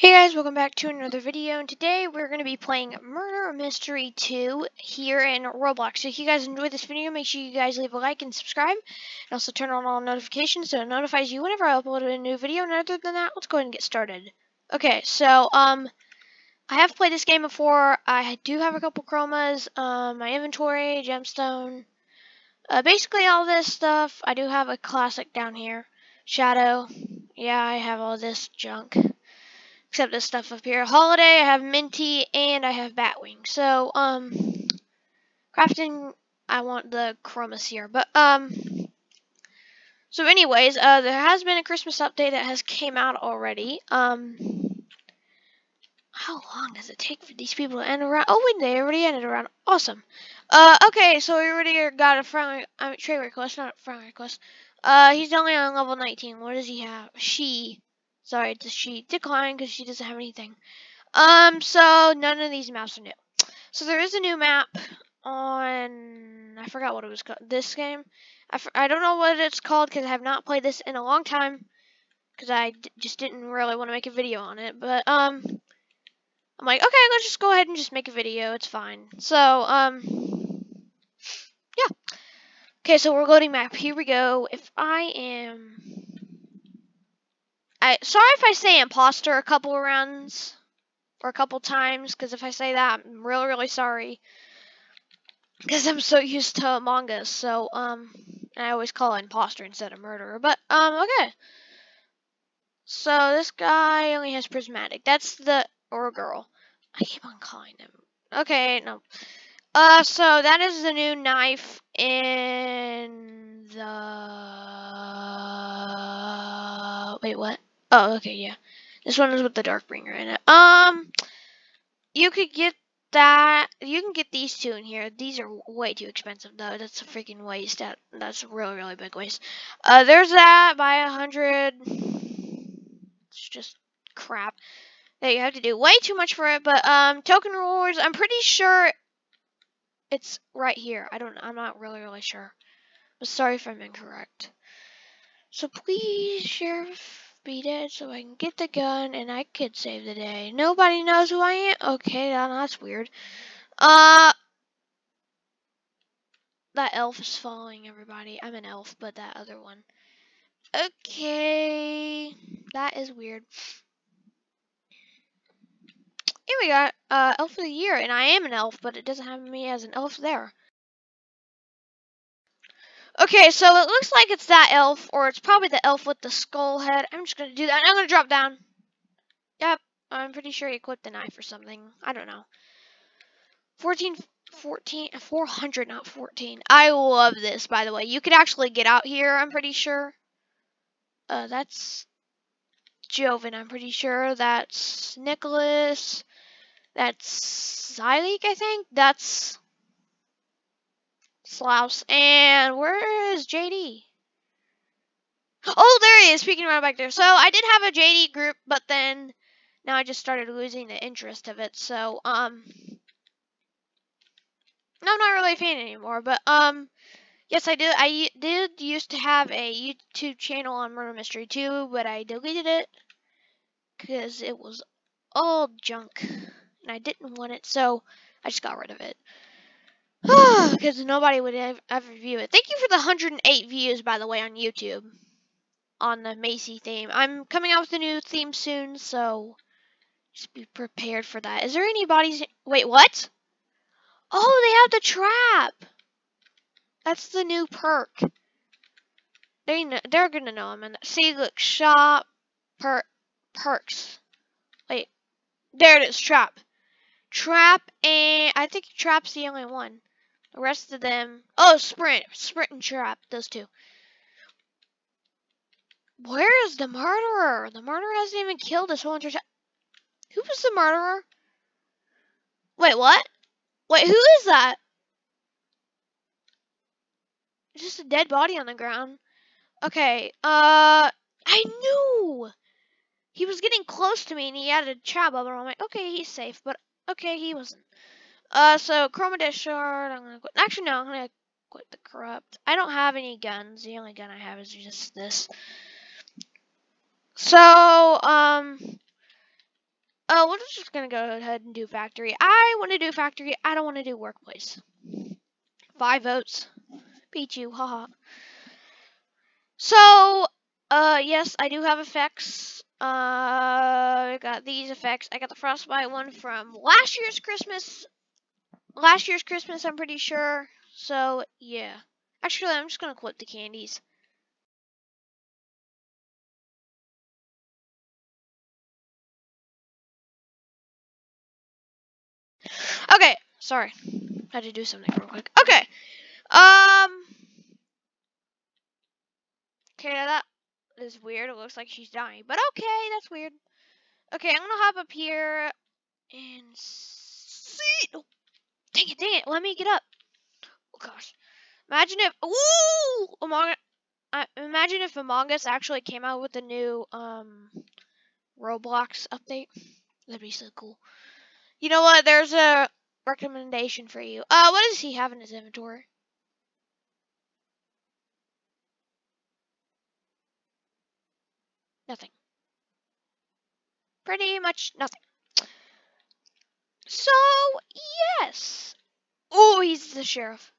Hey guys, welcome back to another video, and today we're going to be playing Murder Mystery 2 here in Roblox. So if you guys enjoyed this video, make sure you guys leave a like and subscribe, and also turn on all notifications so it notifies you whenever I upload a new video, and other than that, let's go ahead and get started. Okay, so, um, I have played this game before, I do have a couple chromas, um, my inventory, gemstone, uh, basically all this stuff, I do have a classic down here, shadow, yeah, I have all this junk except this stuff up here. Holiday, I have Minty, and I have Batwing. So, um, crafting, I want the chromas here. But, um, so anyways, uh, there has been a Christmas update that has came out already. Um, how long does it take for these people to end around? Oh, wait, they already ended around. Awesome. Uh, okay, so we already got a friend, I mean, trade request, not a friend request. Uh, he's only on level 19. What does he have? She. Sorry, does she decline because she doesn't have anything. Um, so none of these maps are new. So there is a new map on, I forgot what it was called, this game. I, I don't know what it's called because I have not played this in a long time because I just didn't really want to make a video on it. But, um, I'm like, okay, let's just go ahead and just make a video. It's fine. So, um, yeah. Okay, so we're loading map. Here we go. If I am I sorry if I say imposter a couple rounds or a couple times, because if I say that, I'm really, really sorry. Because I'm so used to Among Us, so, um, I always call it imposter instead of murderer. But, um, okay. So, this guy only has prismatic. That's the, or girl. I keep on calling him. Okay, no. Uh, so that is the new knife in the, wait, what? Oh, okay, yeah. This one is with the Darkbringer in it. Um, you could get that. You can get these two in here. These are way too expensive, though. That's a freaking waste. That That's a really, really big waste. Uh, there's that. by a hundred. It's just crap that you have to do way too much for it. But, um, token rewards, I'm pretty sure it's right here. I don't, I'm not really, really sure. But sorry if I'm incorrect. So please, Sheriff be dead so I can get the gun and I could save the day. Nobody knows who I am? Okay, that's weird. Uh, that elf is following everybody. I'm an elf, but that other one. Okay, that is weird. Here we got uh, Elf of the Year, and I am an elf, but it doesn't have me as an elf there. Okay, so it looks like it's that elf, or it's probably the elf with the skull head. I'm just gonna do that. I'm gonna drop down. Yep, I'm pretty sure he equipped the knife or something. I don't know. 14, 14, 400, not 14. I love this, by the way. You could actually get out here, I'm pretty sure. Uh, that's Joven, I'm pretty sure. That's Nicholas. That's Zyleek, I think. That's Slouse. And where is JD? Oh, there he is, peeking around back there. So I did have a JD group, but then now I just started losing the interest of it. So, um, no, I'm not really a fan anymore. But, um, yes, I did. I did used to have a YouTube channel on Murder Mystery 2, but I deleted it because it was all junk and I didn't want it. So I just got rid of it. Because nobody would ever, ever view it. Thank you for the 108 views, by the way, on YouTube. On the Macy theme. I'm coming out with a new theme soon, so just be prepared for that. Is there anybody's... Wait, what? Oh, they have the trap! That's the new perk. They know, they're gonna know I'm in that. See, look, shop, per, perks. Wait, there it is, trap. Trap, and I think Trap's the only one. The rest of them, oh, Sprint, Sprint and Trap, those two. Where is the murderer? The murderer hasn't even killed this whole entire time. Who was the murderer? Wait, what? Wait, who is that? Just a dead body on the ground. Okay, uh, I knew! He was getting close to me and he had a trap bubble. I'm like, okay, he's safe, but okay, he wasn't. Uh, so Chroma Shard, I'm gonna quit. Actually, no, I'm gonna quit the Corrupt. I don't have any guns. The only gun I have is just this. So, um, So we're just gonna go ahead and do factory. I want to do factory. I don't want to do workplace. Five votes. Beat you, haha. So, uh, yes, I do have effects. Uh, I got these effects. I got the frostbite one from last year's Christmas. Last year's Christmas, I'm pretty sure. So, yeah. Actually, I'm just gonna clip the candies. Okay, sorry. Had to do something real quick. Okay. Um. Okay, that is weird. It looks like she's dying. But okay, that's weird. Okay, I'm gonna hop up here and see. Dang it, dang it. Let me get up. Oh gosh. Imagine if. Ooh! Among uh, imagine if Among Us actually came out with a new um Roblox update. That'd be so cool. You know what? There's a recommendation for you. Uh, what does he have in his inventory? Nothing. Pretty much nothing. So, yes. Oh, he's the sheriff.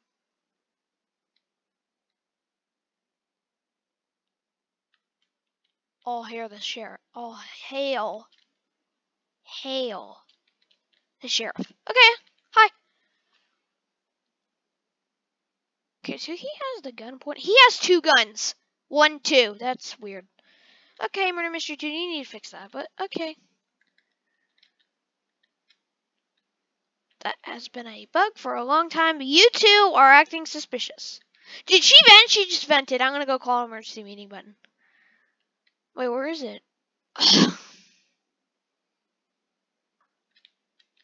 All hail the sheriff. All hail. Hail. The sheriff. Okay. Hi. Okay, so he has the gun point. He has two guns. One, two. That's weird. Okay, Murder Mystery 2, you need to fix that, but okay. That has been a bug for a long time. You two are acting suspicious. Did she vent? She just vented. I'm gonna go call emergency meeting button. Wait, where is it?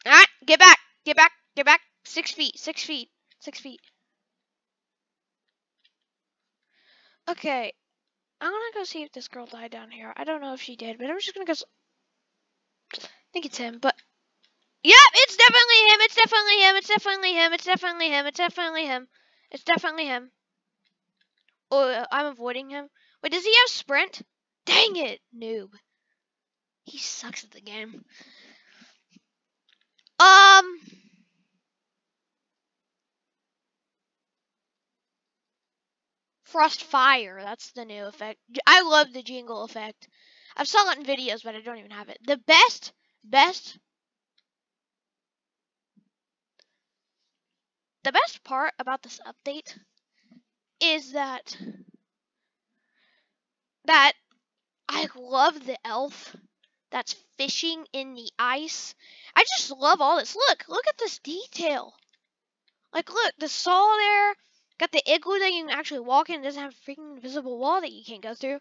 Alright, get back. Get back. Get back. Six feet. Six feet. Six feet. Okay. I'm gonna go see if this girl died down here. I don't know if she did, but I'm just gonna go. I think it's him, but. Yep, it's. It's definitely him. It's definitely him. It's definitely him. It's definitely him. It's definitely him. Oh, I'm avoiding him. Wait, does he have sprint? Dang it, noob. He sucks at the game. Um. Frost Fire, that's the new effect. I love the jingle effect. I've saw it in videos, but I don't even have it. The best, best, the best part about this update is that that I love the elf that's fishing in the ice. I just love all this. Look, look at this detail. Like, look, the saw there. Got the igloo that you can actually walk in. It doesn't have a freaking invisible wall that you can't go through.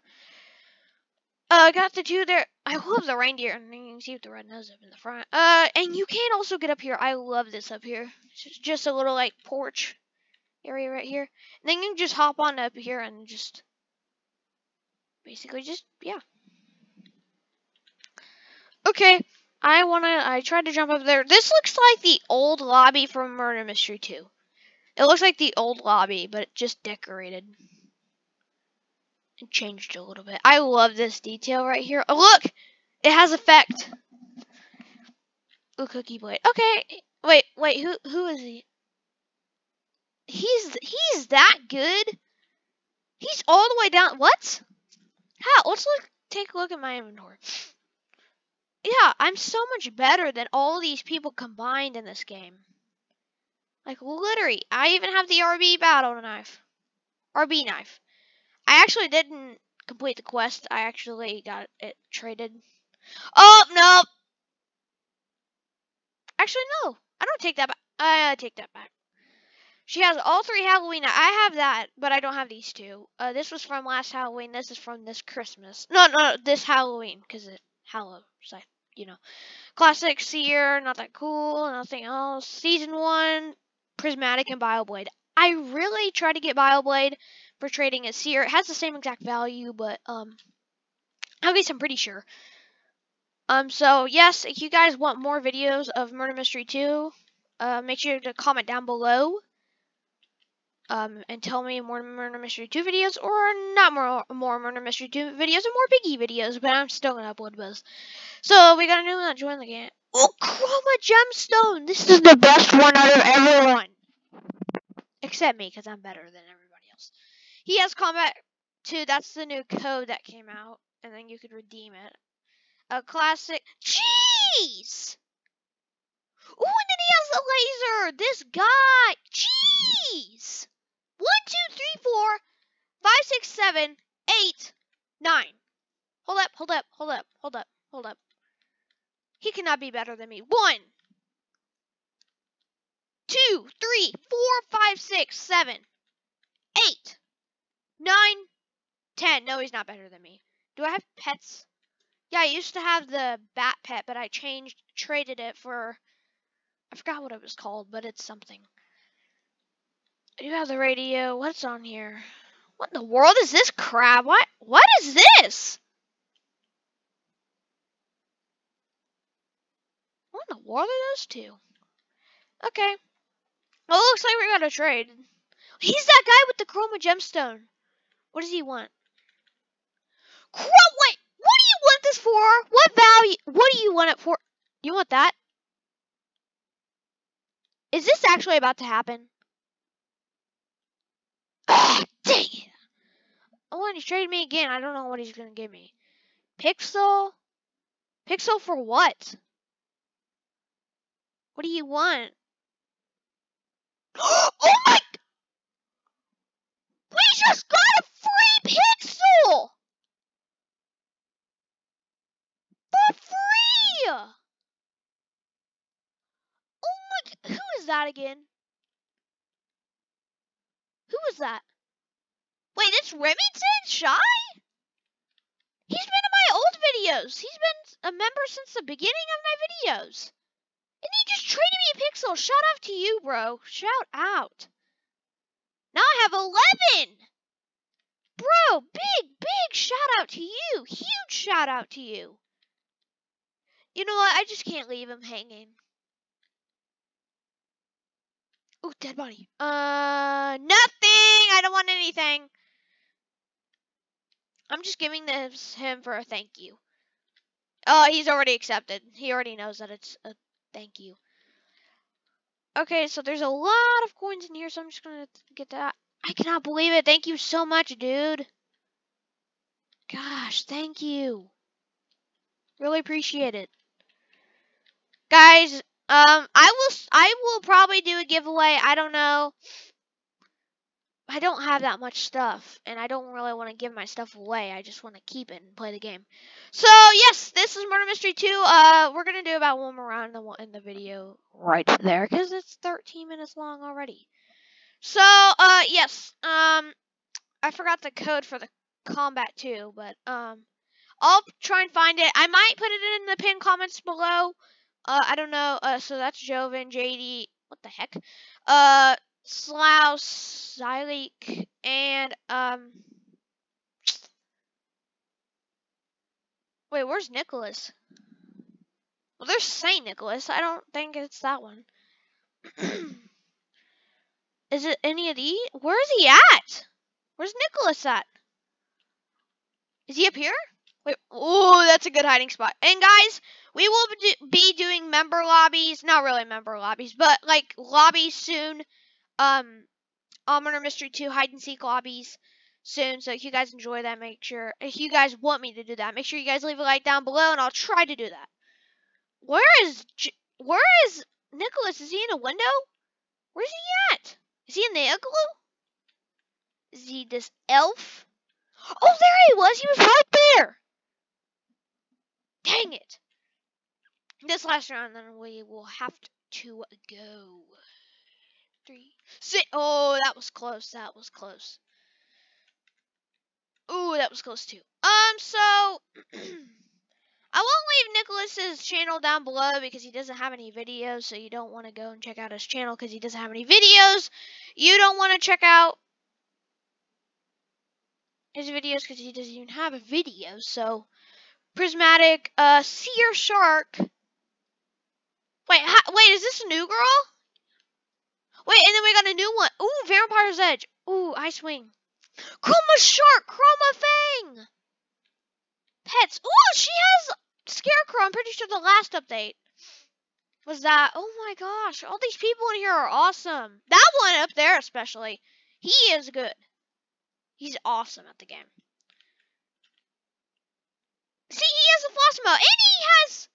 Uh, got the two there. I love the reindeer, can see with the red nose up in the front. Uh, and you can also get up here. I love this up here. It's just a little like porch area right here. And then you can just hop on up here and just basically just yeah. Okay, I wanna. I tried to jump up there. This looks like the old lobby from Murder Mystery 2. It looks like the old lobby, but it just decorated. And changed a little bit. I love this detail right here. Oh, look! It has effect. Ooh, cookie Boy. Okay. Wait, wait, who who is he? He's he's that good? He's all the way down. What? How? Let's look take a look at my inventory. Yeah, I'm so much better than all these people combined in this game. Like, literally, I even have the RB battle knife. RB knife. I actually didn't complete the quest. I actually got it traded. Oh, no. Actually, no. I don't take that back. I take that back. She has all three Halloween. I have that, but I don't have these two. Uh, this was from last Halloween. This is from this Christmas. No, no, this Halloween, because it Hallow, so, you know. Classic Seer, not that cool, nothing else. Season 1, Prismatic, and Bioblade. I really try to get Bioblade for trading as Seer. It has the same exact value, but, um, at least I'm pretty sure. Um, so, yes, if you guys want more videos of Murder Mystery 2, uh, make sure to comment down below. um, and tell me more Murder Mystery 2 videos or not more more Murder Mystery 2 videos or more Piggy videos, but I'm still gonna upload those. So we got a new one that joined the game. Oh, Chroma Gemstone! This is the best one out of everyone. Except me, because I'm better than everybody else. He has Combat 2, that's the new code that came out, and then you could redeem it. A classic. Jeez! Ooh, and then he has the laser! This guy! Jeez! One, two, three, four, five, six, seven, eight, nine. Hold up, hold up, hold up, hold up, hold up. He cannot be better than me. One, two, three, four, five, six, seven, eight, nine, ten. No, he's not better than me. Do I have pets? Yeah, I used to have the bat pet, but I changed, traded it for, I forgot what it was called, but it's something. You have the radio. What's on here? What in the world is this crap? What? What is this? What in the world are those two? Okay. Well, it looks like we're gonna trade. He's that guy with the chroma gemstone. What does he want? Chrome, wait, what do you want this for? What value? What do you want it for? You want that? Is this actually about to happen? Ah, dang it. Oh, and he's trading me again. I don't know what he's going to give me. Pixel? Pixel for what? What do you want? oh my! We just got a free pixel! For free! Oh my, who is that again? Who was that? Wait, it's Remington Shy? He's been in my old videos. He's been a member since the beginning of my videos. And he just traded me a pixel. Shout out to you, bro. Shout out. Now I have 11. Bro, big, big shout out to you. Huge shout out to you. You know what? I just can't leave him hanging. Oh, dead body. Uh, nothing. I don't want anything. I'm just giving this him for a thank you. Oh, he's already accepted. He already knows that it's a thank you. Okay, so there's a lot of coins in here, so I'm just gonna get that. I cannot believe it. Thank you so much, dude. Gosh, thank you. Really appreciate it. Guys, um, I will. I will probably do a giveaway. I don't know. I don't have that much stuff, and I don't really want to give my stuff away. I just want to keep it and play the game. So yes, this is Murder Mystery 2. Uh, we're gonna do about one more round in the in the video right there, because it's 13 minutes long already. So uh, yes, um, I forgot the code for the combat too, but um, I'll try and find it. I might put it in the pinned comments below. Uh, I don't know. Uh, so that's Joven, JD. What the heck? Uh, Slaus, Zyleek, and um. Wait, where's Nicholas? Well, there's Saint Nicholas. I don't think it's that one. is it any of these? Where is he at? Where's Nicholas at? Is he up here? Wait, oh, that's a good hiding spot. And guys, we will be doing member lobbies. Not really member lobbies, but like lobbies soon. Um, Murder Mystery 2 hide and seek lobbies soon. So if you guys enjoy that, make sure, if you guys want me to do that, make sure you guys leave a like down below and I'll try to do that. Where is, where is Nicholas? Is he in a window? Where's he at? Is he in the igloo? Is he this elf? Oh, there he was. He was right there. Dang it. This last round, then we will have to go. Three, six. Oh, that was close. That was close. Ooh, that was close too. Um, so I won't leave Nicholas's channel down below because he doesn't have any videos. So you don't want to go and check out his channel because he doesn't have any videos. You don't want to check out his videos because he doesn't even have a video. So prismatic, uh, seer shark. Wait, wait, is this a new girl? Wait, and then we got a new one. Ooh, Vampire's Edge. Ooh, Ice Wing. Chroma Shark, Chroma Fang. Pets. Ooh, she has Scarecrow. I'm pretty sure the last update was that. Oh my gosh, all these people in here are awesome. That one up there especially. He is good. He's awesome at the game. See, he has a Flossmo, and he has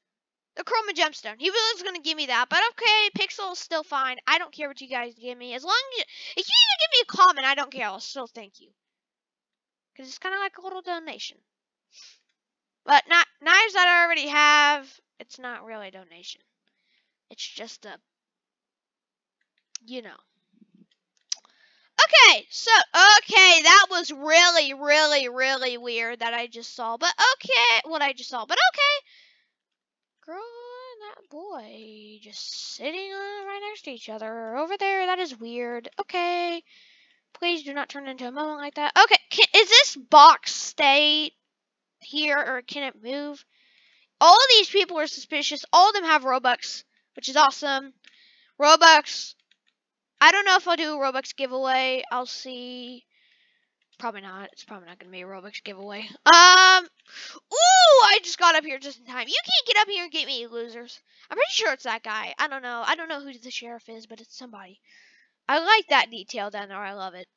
the Chroma Gemstone. He was going to give me that, but okay, Pixel's still fine. I don't care what you guys give me. As long as you, if you even give me a comment, I don't care. I'll still thank you. Because it's kind of like a little donation. But not knives that I already have, it's not really a donation. It's just a, you know. Okay, so, okay, that was really, really, really weird that I just saw. But okay, what I just saw. But okay. Girl and that boy just sitting right next to each other over there. That is weird. Okay. Please do not turn into a moment like that. Okay, can, is this box stay here or can it move? All of these people are suspicious. All of them have Robux, which is awesome. Robux I don't know if I'll do a Robux giveaway. I'll see. Probably not. It's probably not going to be a Robux giveaway. Um, ooh, I just got up here just in time. You can't get up here and get me, losers. I'm pretty sure it's that guy. I don't know. I don't know who the sheriff is, but it's somebody. I like that detail down there. I love it.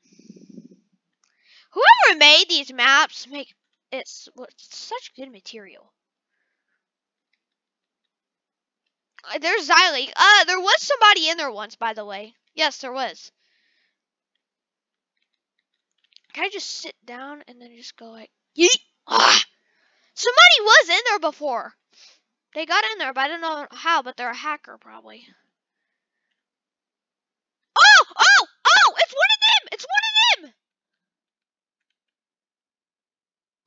Whoever made these maps make it's, it's such good material. Uh, there's Xylee. Uh, there was somebody in there once, by the way. Yes, there was. Can I just sit down and then just go like, yeet? Ah! Somebody was in there before. They got in there, but I don't know how, but they're a hacker probably. Oh! Oh! Oh! It's one of them! It's one of them!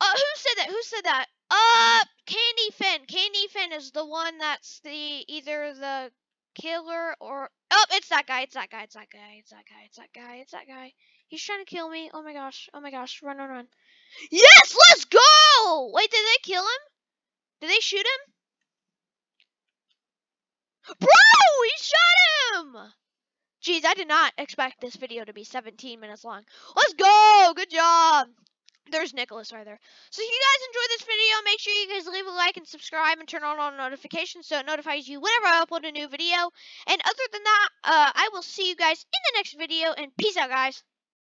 Uh, who said that? Who said that? Uh, Candy Finn. Candy Finn is the one that's the either the killer or oh it's that guy it's that guy it's that guy it's that guy it's that guy it's that guy. He's trying to kill me. Oh my gosh oh my gosh run run run. Yes let's go! Wait did they kill him? Did they shoot him? Bro he shot him! Jeez i did not expect this video to be 17 minutes long. Let's go! Good job there's Nicholas right there. So if you guys enjoyed this video, make sure you guys leave a like and subscribe and turn on all notifications so it notifies you whenever I upload a new video. And other than that, uh, I will see you guys in the next video, and peace out, guys.